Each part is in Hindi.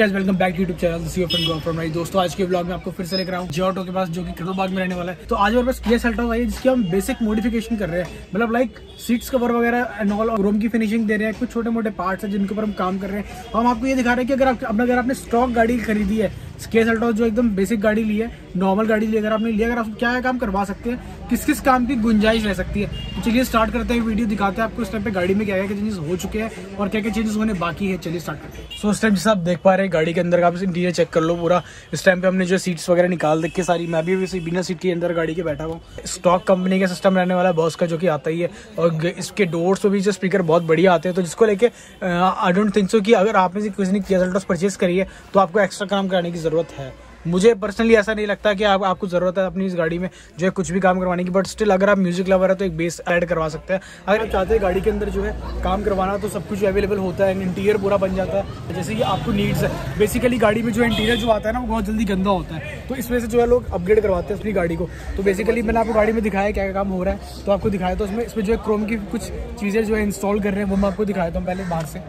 Hey welcome back friend Gaurav from Rai. दोस्तों, आज के ब्लॉग में आपको फिर से लेकर आऊँ ऑटो के पास, जो कि करोल बाग में रहने वाला है। तो आज हमारे पास केस अल्ट्रा है, जिसकी हम बेसिक मॉडिफिकेशन कर रहे हैं। मतलब लाइक सीट्स कवर वगैरह एंड ऑल रूम की फिनिशिंग दे रहे हैं, कुछ छोटे मोटे पार्ट्स हैं जिनके ऊपर हम काम कर रहे हैं। हम आपको ये दिखा रहे हैं कि अगर आप अगर आपने स्टॉक गाड़ी खरीदी है के सेल्टॉस जो एकदम बेसिक गाड़ी ली है नॉर्मल गाड़ी ली अगर आपने लिया अगर आप क्या काम करवा सकते हैं किस किस काम की गुंजाइश रह सकती है। तो चलिए स्टार्ट करते हैं वीडियो दिखाते हैं आपको इस टाइम पे गाड़ी में क्या क्या चेंजेस हो चुके हैं और क्या क्या चेंजेस होने बाकी है। चलिए स्टार्ट करते हैं। सो इस टाइम जैसे आप देख पा रहे हैं, गाड़ी के अंदर आप इंटीरियर चेक कर लो पूरा। इस टाइम पे हमने जो सीट्स वगैरह निकाल देख सारी, मैं भी वैसे बिना सीट के अंदर गाड़ी के बैठा हूँ। स्टॉक कंपनी का सिस्टम रहने वाला है बॉस का जो कि आता ही है। और इसके डोर्स भी जो स्पीकर बहुत बढ़िया आते हैं तो जिसको लेके आई डोंट थिंक सो कि अगर आपने किसी ने किया परचेज करी है तो आपको एक्स्ट्रा काम कराने की ज़रूरत है। मुझे पर्सनली ऐसा नहीं लगता कि आप, आपको ज़रूरत है अपनी इस गाड़ी में, जो है कुछ भी काम करवाने की बट स्टिल अगर आप म्यूज़िक लवर है तो एक बेस ऐड करवा सकते हैं। अगर आप चाहते हैं गाड़ी के अंदर जो है काम करवाना तो सब कुछ अवेलेबल होता है इंटीरियर पूरा बन जाता है, जैसे कि आपको नीड्स है। बेसिकली गाड़ी में जो इंटीरियर जो आता है ना, वो बहुत जल्दी गंदा होता है। तो इस वजह से जो है लोग अपग्रेड करवाते हैं अपनी गाड़ी को। तो बेसिकली मैंने आपको गाड़ी में दिखाया क्या काम हो रहा है तो आपको दिखाया। तो उसमें, इसमें जो है क्रोम की कुछ चीज़ें जो है इंस्टॉल कर रहे हैं, वो मैं आपको दिखाया था पहले बाहर से।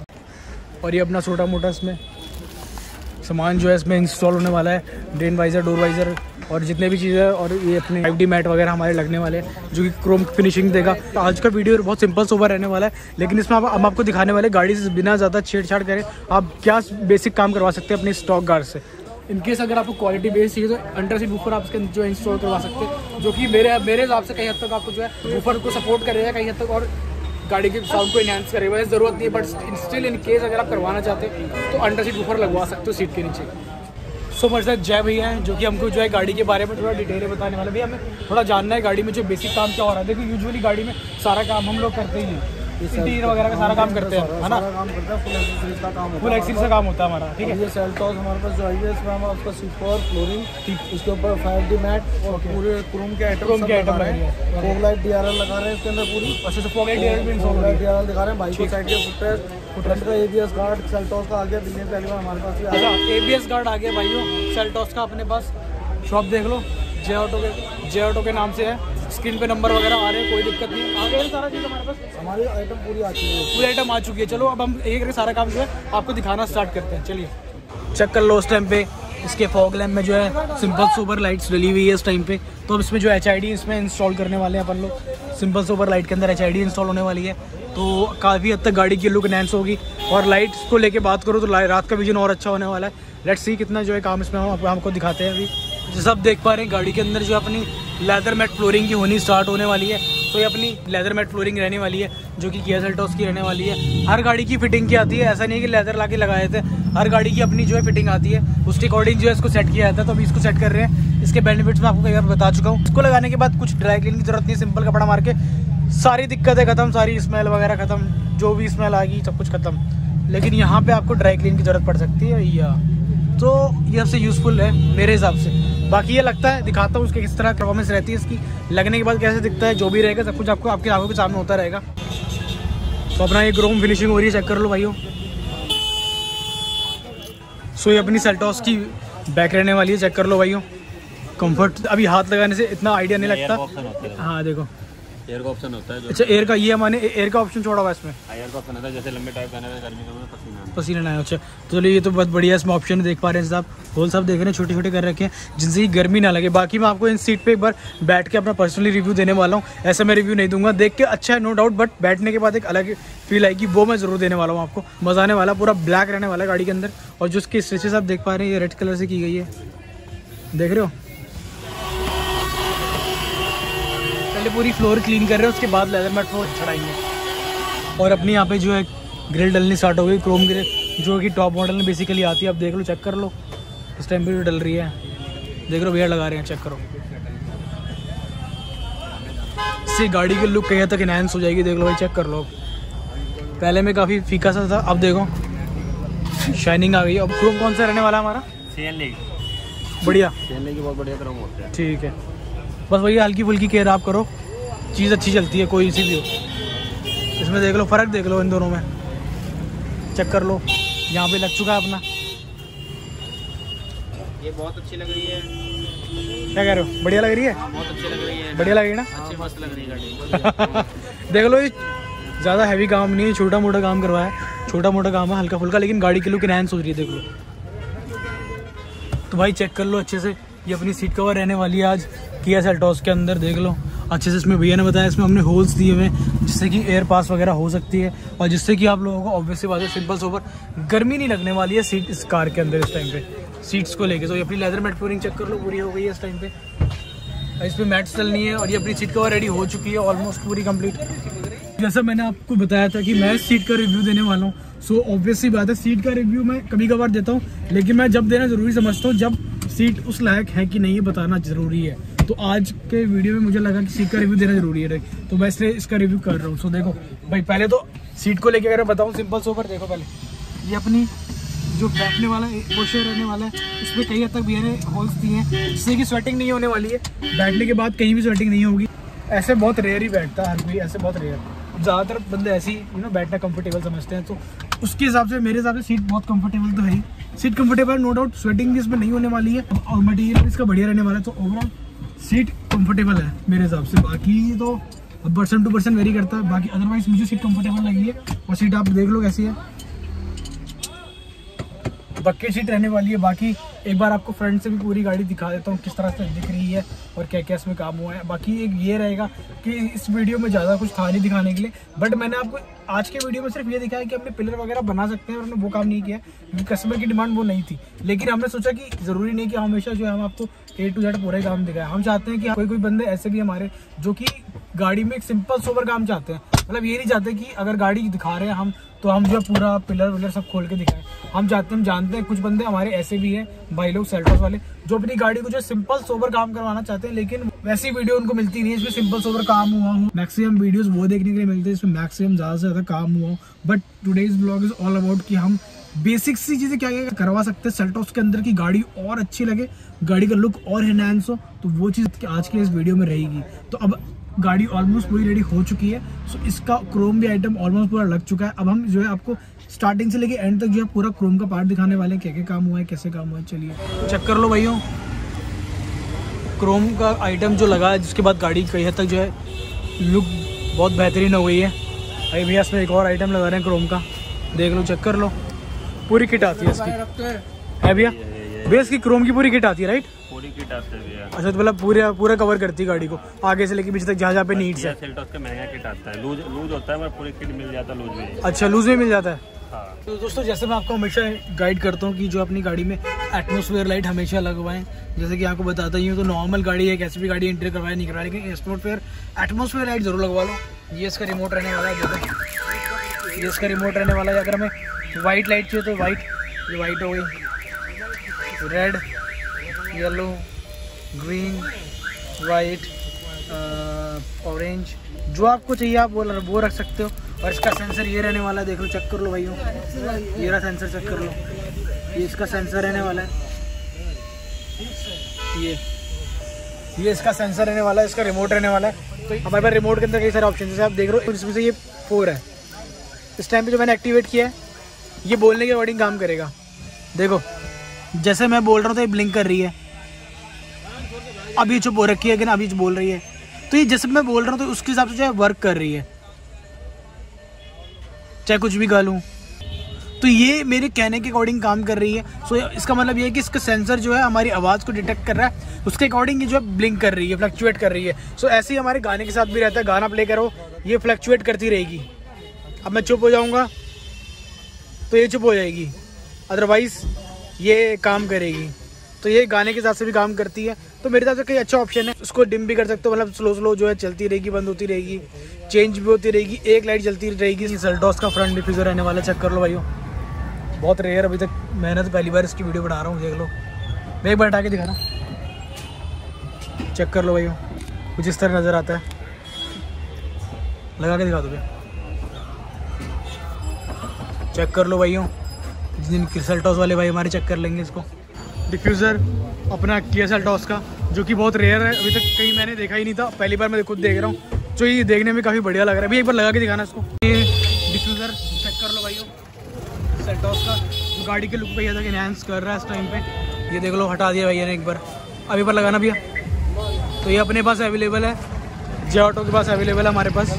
और ये अपना छोटा मोटा इसमें सामान जो है इसमें इंस्टॉल होने वाला है ड्रेन वाइज़र डोर वाइज़र और जितने भी चीज़ें और ये अपने फाइव मैट वगैरह हमारे लगने वाले हैं जो कि क्रोम फिनिशिंग देगा। तो आज का वीडियो बहुत सिंपल सोबर रहने वाला है लेकिन इसमें आप, हम आपको दिखाने वाले गाड़ी से बिना ज़्यादा छेड़छाड़ करें आप क्या बेसिक काम करवा सकते हैं अपनी स्टॉक गार्ड से। इनकेस अगर आपको क्वालिटी बेस चाहिए तो अंडर सीट बुफर आप इसके जो इंस्टॉल करवा सकते हैं जो कि मेरे मेरे हिसाब से कहीं हद तक आपको जो है बुफर को सपोर्ट करेगा कहीं हद तक और गाड़ी के साउंड को इनहेंस करे, वैसे ज़रूरत नहीं है बट स्टिल इन केस अगर आप करवाना चाहते तो अंडर सीट ऊपर लगवा सकते हो सीट के नीचे। सो मेरे साथ जय भैया हैं, जो कि हमको जो है गाड़ी के बारे में थोड़ा डिटेल बताने वाले भैया, हमें थोड़ा जानना है गाड़ी में जो बेसिक काम क्या हो रहा है। देखिए यूजुअली गाड़ी में सारा काम हम लोग करते ही हैं। इंटीरियर वगैरह का सारा काम करते हैं है ना? काम करता है फुल एक्सेसरीज का काम फुल एक्सीज का काम होता है हमारा ठीक है? ये सेल टॉस हमारे पास जो है इसमें हम उसका सुपर फ्लोरिंग उसके ऊपर फाइव डी मैट और पूरे क्रोम के आइटम क्रोम के आइटम लग हैं। फोग लाइट डीआरएल लगा रहे हैं इसके अंदर पूरी। अच्छा फोग लाइट डीआरएल भी इंस्टॉल डीआरएल दिखा रहे हैं बाइक साइड के फुटरेस्ट फुटरेस्ट का एबीएस गार्ड सेल टॉस का आ गया हमारे पास अच्छा एबीएस गार्ड आ गया भाइयों सेल टॉस का अपने पास। शॉप देख लो जे ऑटो के जे ऑटो के नाम से है। स्क्रीन पे नंबर वगैरह आ रहे हैं कोई दिक्कत नहीं। आ गया सारा चीज़ हमारे पास? हमारी आइटम पूरी आ चुकी है। पूरी आइटम आ चुकी है। चलो अब हम एक एक सारा काम जो है आपको दिखाना स्टार्ट करते हैं। चलिए। चेक कर लो उस टाइम पे। इसके फॉग लैम्प में जो है सिंपल सुपर लाइट्स डली हुई है इस टाइम पे। तो अब इसमें जो एच इसमें इंस्टॉल करने वाले हैं अपन लोग। सिंपल सुपर लाइट के अंदर एचआईडी इंस्टॉल होने वाली है। तो काफ़ी हद तक गाड़ी की लुक एनहेंस होगी। और लाइट्स को लेके बात करो तो रात का विजन और अच्छा होने वाला है। लेट्स सी कितना जो है काम इसमें हम आपको दिखाते हैं अभी। जैसे आप देख पा रहे हैं, गाड़ी के अंदर जो अपनी लेदर मेट फ्लोरिंग की होनी स्टार्ट होने वाली है तो ये अपनी लेदर मेट फ्लोरिंग रहने वाली है, जो कि किया सेल्टॉस की रहने वाली है। हर गाड़ी की फिटिंग की आती है, ऐसा नहीं है कि लेदर ला के लगाए थे, हर गाड़ी की अपनी जो है फिटिंग आती है, उसके अकॉर्डिंग जो है इसको सेट किया जाता है तो अभी इसको सेट कर रहे हैं। इसके बेनिफिट्स मैं आपको कई बार बता चुका हूँ। इसको लगाने के बाद कुछ ड्राई क्लीन की ज़रूरत नहीं सिंपल कपड़ा मार के, सारी दिक्कतें खत्म, सारी स्मेल वगैरह खत्म, जो भी स्मेल आ गई सब कुछ खत्म। लेकिन यहाँ पर आपको ड्राई क्लीन की ज़रूरत पड़ सकती है या तो ये सबसे यूज़फुल है, मेरे हिसाब से। बाकी ये लगता है दिखाता हूँ उसके किस तरह परफॉर्मेंस रहती है इसकी। लगने के बाद कैसे दिखता है जो भी रहेगा सब कुछ आपको आपकी आँखों के सामने होता रहेगा। तो अपना ये ग्रोम फिनिशिंग हो रही है चेक कर लो भाइयों। सो ये अपनी सेल्टॉस की बैक रहने वाली है चेक कर लो भाइयों। कंफर्ट अभी हाथ लगाने से इतना आइडिया नहीं लगता। हाँ देखो। एयर का ऑप्शन होता है अच्छा एयर का ये मैंने एयर का ऑप्शन छोड़ा हुआ इसमें? एयर का ऑप्शन होता है जैसे लंबे टाइप पहने हुए गर्मी में पसीना पसीना ना अच्छा। तो चलिए ये तो बहुत बढ़िया इसमें ऑप्शन देख पा रहे हैं साहब। होल साहब देख रहे हैं छोटे छोटे कर रखे हैं जिनसे कि गर्मी ना लगे। बाकी मैं आपको इन सीट पे एक बार बैठ के अपना पर्सनली रिव्यू देने वाला हूँ। ऐसा मैं रिव्यू नहीं दूँगा। देख के अच्छा है नो डाउट बट बैठने के बाद एक अलग फील आएगी वो मैं ज़रूर देने वाला हूँ आपको। मज़ा आने वाला पूरा ब्लैक रहने वाला गाड़ी के अंदर। और जो उसकी स्ट्रेचेस आप देख पा रहे हैं ये रेड कलर से की गई है। देख रहे हो? पहले पूरी फ्लोर क्लीन कर रहे हैं उसके बाद लेदर मैट फ्लोर चढ़ाएँगे। और अपनी यहाँ पे जो है ग्रिल डलनी स्टार्ट हो गई क्रोम ग्रिल जो कि टॉप मॉडल में बेसिकली आती है आप देख लो चेक कर लो। इस टाइम भी डल रही है। देख लो भैया लगा रहे हैं चेक करो। इससे गाड़ी की लुक कहीं तक इनहेंस हो जाएगी देख लो भाई चेक कर लो। पहले में काफ़ी फीका सा था अब देखो। शाइनिंग आ गई। अब क्रोम कौन सा रहने वाला हमारा? बढ़िया। बहुत बढ़िया क्रम होता है। ठीक है। बस भैया हल्की फुल्की केयर आप करो। चीज़ अच्छी चलती है कोई सी भी हो इसमें देख लो फ़र्क देख लो इन दोनों में। चेक कर लो यहाँ पे लग चुका है अपना। ये बहुत अच्छी लग रही है। क्या कह रहे हो? बढ़िया लग रही है? बहुत अच्छी लग रही है। बढ़िया लग रही है ना? अच्छी मस्त लग रही है देख लो ये ज़्यादा हैवी काम नहीं है छोटा मोटा काम करवाया छोटा मोटा काम है हल्का फुल्का लेकिन गाड़ी के लुक इनहेंस सोच रही है देख लो। तो भाई चेक कर लो अच्छे से ये अपनी सीट कवर रहने वाली है आज। किया सेल्टॉस के अंदर, देख लो। अच्छे से इसमें भैया ने बताया, इसमें हमने होल्स दिए हुए हैं, जिससे कि एयर पास वगैरह हो सकती है, और जिससे कि आप लोगों को ऑब्वियसली बात है सिंपल सोबर गर्मी नहीं लगने वाली है सीट इस कार के अंदर इस टाइम पे। सीट्स को लेके तो ये अपनी लेदर मैट पूरिंग चेक कर लो, पूरी हो गई है इस टाइम पे। इस पर मैट्स डलनी है, और ये अपनी सीट कवर रेडी हो चुकी है ऑलमोस्ट पूरी कंप्लीट जैसा मैंने आपको बताया था कि मैं सीट का रिव्यू देने वाला हूँ सो ऑब्वियसली बात है सीट का रिव्यू मैं कभी कभार देता हूँ, लेकिन मैं जब देना ज़रूरी समझता हूँ, जब सीट उस लायक है कि नहीं, ये बताना ज़रूरी है। तो आज के वीडियो में मुझे लगा कि सीट का रिव्यू देना ज़रूरी है तो मैं इसलिए इसका रिव्यू कर रहा हूँ। सो देखो, भाई, पहले तो सीट को लेकर अगर बताऊँ सिंपल सोफर देखो पहले। ये अपनी जो बैठने वाला पोस्टर रहने वाला है उसमें कई हद तक भी ने होल्स दिए हैं। जिससे कि स्वेटिंग नहीं होने वाली है। बैठने के बाद कहीं भी स्वेटिंग नहीं होगी। ऐसे बहुत रेयर ही बैठता है हर कोई, ऐसे बहुत रेयर ज़्यादातर बंदे ऐसे ही यू नो बैठना कंफर्टेबल समझते हैं। तो उसके हिसाब से, मेरे हिसाब से सीट बहुत कंफर्टेबल तो है seat comfortable no doubt sweating भी इसमें नहीं होने वाली है। और मटीरियल भी इसका बढ़िया रहने वाला है। तो ओवरऑल सीट कंफर्टेबल है मेरे हिसाब से। बाकी तो अब पर्सन टू पर्सन वेरी करता है। बाकी अदरवाइज़ मुझे सीट कंफर्टेबल लगी है। और सीट आप देख लो कैसी है। बकेट सीट रहने वाली है। बाकी एक बार आपको फ्रंट से भी पूरी गाड़ी दिखा देता हूँ, किस तरह से दिख रही है और क्या क्या इसमें काम हुआ है। बाकी एक ये रहेगा कि इस वीडियो में ज़्यादा कुछ था नहीं दिखाने के लिए। बट मैंने आपको आज के वीडियो में सिर्फ़ ये दिखाया कि हमने पिलर वगैरह बना सकते हैं और हमने वो काम नहीं किया, क्योंकि कस्टमर की डिमांड वो नहीं थी। लेकिन हमने सोचा कि ज़रूरी नहीं कि हमेशा जो है हम आपको ए टू जेड पूरे काम दिखाए। हम चाहते हैं कि कोई कोई बंदे ऐसे भी हमारे जो कि गाड़ी में एक सिंपल सोवर काम चाहते हैं। मतलब ये नहीं चाहते कि अगर गाड़ी दिखा रहे हैं हम तो हम जो पूरा पिलर विलर सब खोल के दिखाएँ। हम चाहते हम जानते हैं, कुछ बंदे हमारे ऐसे भी हैं, भाई लोग सेल्टोस वाले, जो अपनी गाड़ी को जो सिंपल सोबर काम करवाना चाहते हैं, लेकिन वैसी वीडियो उनको मिलती नहीं है इसमें सिंपल सोबर काम हुआ हो। मैक्सिमम वीडियोस वो देखने के लिए मिलते हैं इसमें मैक्सिमम ज़्यादा से ज़्यादा काम हुआ but today's blog is all about कि हम बेसिक सी चीज़ें क्या क्या करवा सकते हैं सेल्टोस के अंदर की गाड़ी और अच्छी लगे गाड़ी का लुक और एनहेंस हो तो वो चीज़ आज के इस वीडियो में रहेगी। तो अब गाड़ी ऑलमोस्ट पूरी रेडी हो चुकी है सो so, इसका क्रोम भी आइटम ऑलमोस्ट पूरा लग चुका है। अब हम जो है आपको स्टार्टिंग से लेके एंड तक जो है पूरा क्रोम का पार्ट दिखाने वाले हैं क्या क्या काम हुआ है कैसे काम हुआ है चलिए। चेक कर लो भाइयों। क्रोम का आइटम जो लगा है जिसके बाद गाड़ी कई हद तक जो है लुक बहुत बेहतरीन हो गई है अभी भैया इसमें एक और आइटम लगा रहे हैं क्रोम का देख लो चेक कर लो पूरी किट आती है इसकी है भैया भैया इसकी क्रोम की पूरी किट आती है राइट पूरी किट आते हैं अच्छा तो मतलब पूरा पूरा कवर करती है गाड़ी को आगे से लेके पीछे तक जहाँ जहाँ पे नीड्स है महँगा किट आता है लूज लूज होता है पूरी किट मिल जाता है लूज में अच्छा लूज में मिल जाता है हाँ। तो दोस्तों, जैसे मैं आपको हमेशा गाइड करता हूँ कि जो अपनी गाड़ी में एटमोसफेयर लाइट हमेशा लगवाएँ। जैसे कि आपको बताता ही हूँ तो नॉर्मल गाड़ी है कैसे भी गाड़ी एंट्री करवाए नहीं करवाए लेकिन एटमोसफेयर एटमोसफेयर लाइट ज़रूर लगवा लो। ये इसका रिमोट रहने वाला है ये इसका रिमोट रहने वाला है, अगर हमें वाइट लाइट चाहिए तो वाइट ये वाइट हो गई। Red yellow green white orange जो आपको चाहिए आप वो वो रख सकते हो। और इसका सेंसर ये रहने वाला है, देख लो चेक कर लो भाइयों। ये रहा सेंसर चेक कर लो। ये इसका सेंसर रहने वाला है। ये। ये इसका सेंसर रहने वाला है, इसका रिमोट रहने वाला है। हमारे पास रिमोट के अंदर कई सारे ऑप्शन जैसे आप देख रहे हो इसमें से ये फोर है। इस टाइम पे जो मैंने एक्टिवेट किया है, ये बोलने के अकॉर्डिंग काम करेगा। देखो, जैसे मैं बोल रहा हूँ तो ये ब्लिंक कर रही है। अभी चुप हो रखी है कि ना अभी बोल रही है। तो ये जैसे मैं बोल रहा हूँ तो उसके हिसाब से जो है वर्क कर रही है। चाहे कुछ भी गा लूँ। तो ये मेरे कहने के अकॉर्डिंग काम कर रही है। सो so, इसका मतलब ये है कि इसका सेंसर जो है हमारी आवाज़ को डिटेक्ट कर रहा है। उसके अकॉर्डिंग ये जो है ब्लिंक कर रही है फ्लक्चुएट कर रही है। सो so, ऐसे ही हमारे गाने के साथ भी रहता है। गाना प्ले करो ये फ्लक्चुएट करती रहेगी। अब मैं चुप हो जाऊँगा तो ये चुप हो जाएगी। अदरवाइज़ ये काम करेगी। तो ये गाने के हिसाब से भी काम करती है। तो मेरे हिसाब से कई अच्छा ऑप्शन है। उसको डिम भी कर सकते हो मतलब स्लो स्लो जो है चलती रहेगी, बंद होती रहेगी। चेंज भी होती रहेगी, एक लाइट जलती रहेगी। सल्टॉस का फ्रंट डिफ्यूजर रहने वाला चेक कर लो भाई बहुत रेयर अभी तक मैंने तो पहली बार इसकी वीडियो बना रहा हूँ, देख लो। मैं एक बार हटा के दिखा रहा चेक कर लो भाई कुछ इस तरह नज़र आता है। लगा के दिखा दो भैया। चेक कर लो भाइयों। जिस दिन सेल्टॉस वाले भाई हमारे चेक कर लेंगे इसको। डिफ्यूज़र अपना किया सेल्टॉस का, जो कि बहुत रेयर है। अभी तक कहीं मैंने देखा ही नहीं था। पहली बार मैं खुद देख रहा हूँ। जो ये देखने में काफ़ी बढ़िया लग रहा है। अभी एक बार लगा के दिखाना इसको। ये डिफ्यूज़र चेक कर लो भाइयों। सेल्टॉस का। जो गाड़ी के लुक भैया तक इन्हेंस कर रहा है इस टाइम पे। ये देख लो, हटा दिया भैया ने एक बार। अभी बार लगाना भैया। तो ये अपने पास अवेलेबल है। जे ऑटो के पास अवेलेबल है हमारे पास।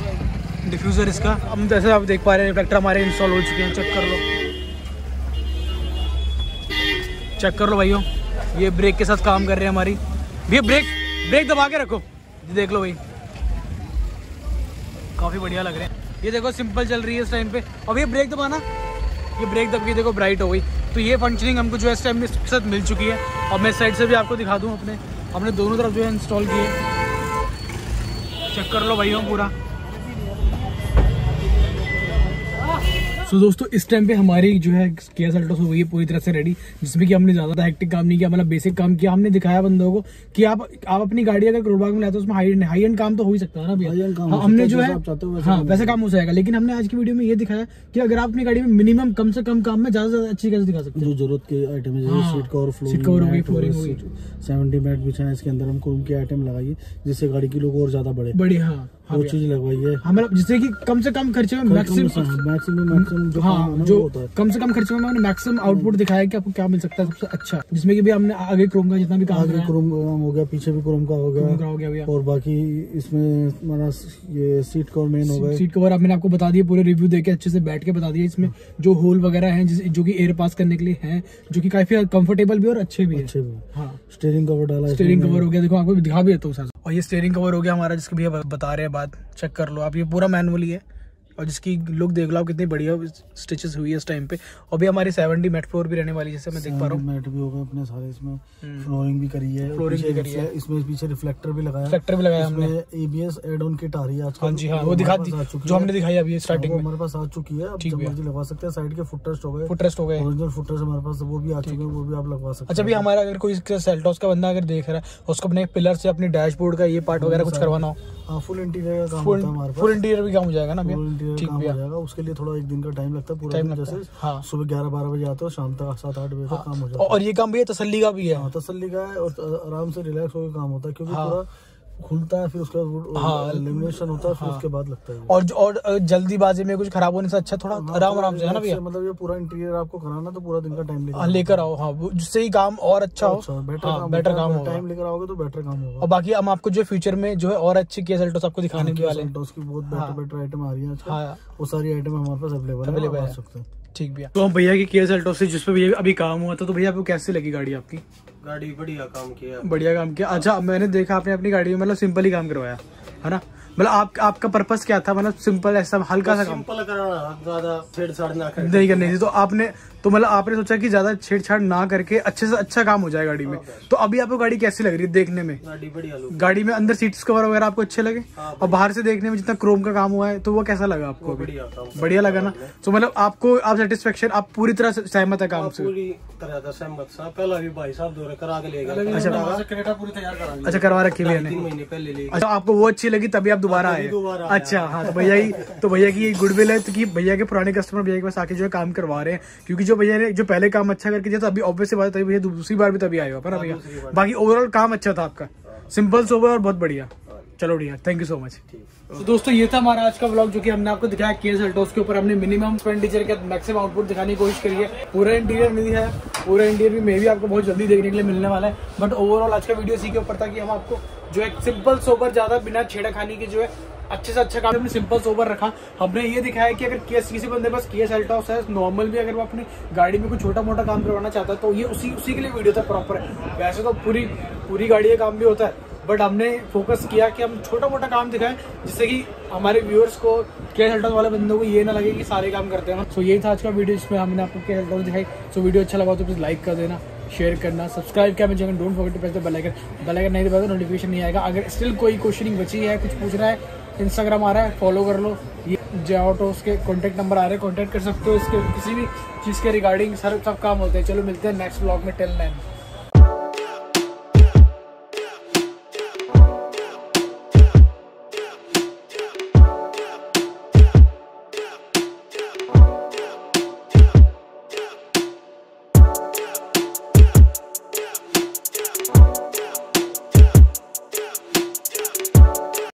डिफ्यूज़र इसका। हम जैसे आप देख पा रहे हैं रिफ्लेक्टर हमारे इंस्टॉल हो चुके हैं। चेक कर लो। चेक कर लो भाइयों। ये ब्रेक के साथ काम कर रहे हैं हमारी। भैया ब्रेक ब्रेक दबा के रखो। देख लो भाई। काफ़ी बढ़िया लग रहे हैं। ये देखो सिंपल चल रही है इस टाइम पे। अब ये ब्रेक दबाना। ये ब्रेक दब के देखो ब्राइट हो गई। तो ये फंक्शनिंग हमको जो है इस टाइम में इसके साथ मिल चुकी है। और मैं साइड से भी आपको दिखा दूँ अपने। हमने दोनों तरफ़ जो है इंस्टॉल किए। चेक कर लो भाई पूरा। सो so, दोस्तों इस टाइम पे हमारी जो है केयर सेल्टोस हो गई है पूरी तरह से रेडी जिसमें कि हमने ज़्यादा हेक्टिक काम नहीं किया मतलब बेसिक काम किया हमने दिखाया बंदों को कि आप आप अपनी गाड़ी अगर करोड़ बाग में लाते हो उसमें हाई एंड हाई एंड काम तो हो ही सकता है ना भैया? हाँ, हमने जो है हाँ वैसे काम हो जाएगा। लेकिन हमने आज की वीडियो में ये दिखाया कि अगर आप अपनी गाड़ी में मिनिमम कम से कम काम में ज़्यादा ज़्यादा अच्छी कैसे दिखा सकते हैं। जो ज़रूरत के आइटम है सीट कवर सीट कवर होगी फ्लोरिंग होगी सेवेंटी मैट बिछा है इसके अंदर हम क्रोम के आइटम लगाइए जिससे गाड़ी की लोग और ज़्यादा बढ़े। बड़ी हाँ वो चीज़ लगवाई है हाँ मतलब जिससे कि कम से कम खर्चे में मैक्सिमम मैक्सिमम जो हाँ जो कम से कम खर्चे में हमने मैक्सिमम आउटपुट दिखाया कि आपको क्या मिल सकता है सबसे अच्छा। जिसमें कि भी हमने आगे क्रोम का जितना भी काम आगे क्रोम हो। गया पीछे भी क्रोम का हो गया। हो गया और बाकी इसमें हमारा ये सीट कवर मेन हो गया सीट कवर मैंने आपको बता दिया पूरे रिव्यू देके अच्छे से बैठ के बता दिया। इसमें जो होल वगैरह है जो की एयर पास करने के लिए है जो की काफ़ी कंफर्टेबल भी और अच्छे भी अच्छे भी। हाँ। स्टेयरिंग कवर डाला स्टेयरिंग कवर हो गया देखो आपको दिखा भी देता हूँ और ये स्टेयरिंग कवर हो गया हमारा जिसके भैया बता रहे हैं बात चेक कर लो आप। ये पूरा मैनुअली है। और जिसकी लुक देख लो आप कितनी बढ़िया स्टिचेस हुई है इस टाइम पे। और भी हमारी सेवेंटी मेट फ्लोर भी रहने वाली है जैसे मैं देख पा रहा हूँ। मेट भी हो गए अपने सारे इसमें। फ्लोरिंग भी करी है। फ्लोरिंग भी करी है। इसमें पीछे रिफ्लेक्टर भी लगाया। रिफ्लेक्टर भी लगाया हमने। एबीएस एड ऑन किट आ रही है हाँ जी हाँ वो दिखा दी जो हमने दिखाई अभी स्टार्टिंग में। हमारे पास आ चुकी है। ठीक है। लगवा सकते हैं। साइड के फुटरेस्ट हो गए। फुटरेस्ट हो गए। ओरिजिनल फुटरेस्ट हमारे पास वो भी आ चुके हैं वो भी आप लगवा सकते हैं अच्छा भी हमारा अगर कोई सेल्टोस का बंदा अगर देख रहा है उसको अपने पिलर से अपने डैशबोर्ड का ये पार्ट वगैरह कुछ करवाना हो। हाँ फुल इंटीरियर का काम होता है हमारे फुल इंटीरियर भी काम हो जाएगा ना फुल इंटीरियर काम हो जाएगा। उसके लिए थोड़ा एक दिन का टाइम लगता है पूरा दिन जैसे हाँ। सुबह ग्यारह बारह बजे आते हो शाम तक सात आठ बजे तक हाँ। काम हो जाता है। और ये काम भैया है तसल्ली का भी है? तसली तसल्ली का है और आराम से रिलैक्स होकर काम होता है क्योंकि थोड़ा पूरा खुलता है फिर उसका हाँ, होता है फिर हाँ, उसके बाद लगता है और और जल्दीबाजी में कुछ खराब होने से अच्छा थोड़ा हाँ, आराम आराम से है ना भैया? मतलब ये पूरा इंटीरियर आपको कराना तो पूरा दिन का टाइम लेकर लेकर आओ हाँ जिससे ही काम और अच्छा हो। बेटर हाँ, बेटर काम हो टाइम लेकर आओगे तो बेटर काम होगा। और बाकी हम आपको जो फ्यूचर में जो है और अच्छी केस अल्टोस आपको दिखाने के वाले। की बहुत बेटर बेटर आइटम आ रही है वो सारी आइटम हमारे पास अवेलेबल अवेलेबल है। ठीक भैया। तो हम भैया की केस सेल्टो से जिस पे भैया अभी काम हुआ था तो भैया आपको कैसे लगी गाड़ी आपकी? गाड़ी बढ़िया काम किया। बढ़िया काम किया। अच्छा मैंने देखा आपने अपनी गाड़ी में मतलब सिंपल ही काम करवाया है ना? मतलब आप, आपका पर्पस क्या था? मतलब सिंपल ऐसा हल्का सा काम। सिंपल ज़्यादा छेड़छाड़ ना नहीं करनी थी तो आपने तो मतलब आपने सोचा कि ज़्यादा छेड़छाड़ ना करके अच्छे से अच्छा काम हो जाए गाड़ी में। तो अभी आपको गाड़ी कैसी लग रही है देखने में? गाड़ी बढ़िया गाड़ी में अंदर सीट्स कवर वगैरह आपको अच्छे लगे? हाँ, और बाहर से देखने में जितना क्रोम का काम हुआ है तो वो कैसा लगा आपको बढ़िया लगा ना? तो मतलब आपको आप सेटिस्फेक्शन आप पूरी तरह से सहमत है काम से? के ले गए। अच्छा। अच्छा करवा रखी है अच्छा आपको वो अच्छी लगी तभी आप दोबारा आए। अच्छा हाँ तो भैया की तो भैया की गुडविल है तो भैया के पुराने कस्टमर भैया के पास आके जो है काम करवा रहे हैं। क्योंकि जो भैया ने जो पहले काम अच्छा करके दिया था अभी ऑब्वियस बात है भैया दूसरी बार भी तभी आए हो ना भैया? बाकी ओवरऑल काम अच्छा था आपका। सिंपल सोबर और बहुत बढ़िया। चलो भैया थैंक यू सो मच तो दोस्तों ये था हमारा आज का ब्लॉग जो कि हमने आपको दिखाया केस अल्टोस के ऊपर। हमने मिनिमम एक्सपेंडिचर के मैक्सिमम आउटपुट दिखाने की कोशिश करी है। पूरा इंटीरियर नहीं है पूरा इंटीरियर भी मे भी आपको बहुत जल्दी देखने के लिए मिलने वाला है। बट ओवरऑल आज का वीडियो इसी के ऊपर था कि हम आपको जो एक सिंपल सोबर ज़्यादा बिना छेड़ा खाने की जो है, अच्छे से अच्छा काम हमने सिंपल सोबर रखा। हमने ये दिखाया कि अगर केस किसी बंदे पास केस अल्टॉस है नॉर्मल भी अगर वो अपनी गाड़ी में कोई छोटा मोटा काम करवाना चाहता है तो ये उसी उसी के लिए वीडियो था प्रॉपर है वैसे तो पूरी पूरी गाड़ी का काम भी होता है बट हमने फोकस किया कि हम छोटा मोटा काम दिखाएँ, जिससे कि हमारे व्यूअर्स को केस अल्टॉस वाले बंदों को ये ना लगे कि सारे काम करते हैं। सो यही था आज का वीडियो जिसमें हमने आपको केस अल्टॉस दिखाई। सो वीडियो अच्छा लगा तो प्लीज़ लाइक कर देना। शेयर करना सब्सक्राइब किया मेरे don't forget to press the bell icon bell icon नहीं दबाया तो नोटिफिकेशन नहीं आएगा। अगर स्टिल कोई क्वेश्चनिंग बची है, कुछ पूछ रहा है इंस्टाग्राम आ रहा है फॉलो कर लो। ये जो उसके कॉन्टैक्ट नंबर आ रहे हैं कॉन्टैक्ट कर सकते हो इसके, किसी भी चीज़ के रिगार्डिंग सर सब काम होते हैं। चलो मिलते हैं नेक्स्ट ब्लॉग में टेल नाइन